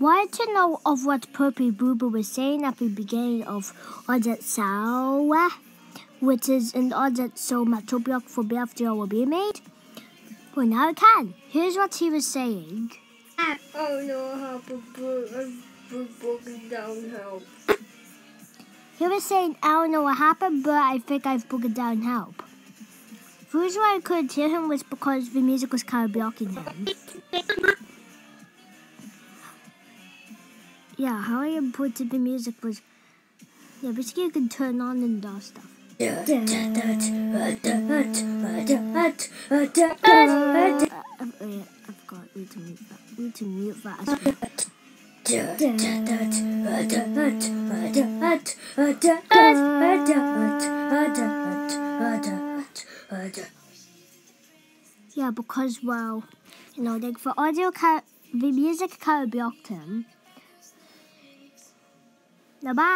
wanted to know of what Purpley Boo Boo was saying at the beginning of Audit Sour, which is an Audit So Metro block for birthday will be made. Well, now I can. Here's what he was saying. I don't know how to put a broken down help. He was saying, I don't know what happened, but I think I've broken down help. The reason why I couldn't hear him was because the music was kind of blocking him. Yeah, how I inputted the music was... Yeah, basically you can turn on and off stuff. Uh, yeah, I forgot. We need to mute that. We need to mute that. Yeah, because, well, you know, like for audio, the music kind of blocked him. Now, bye.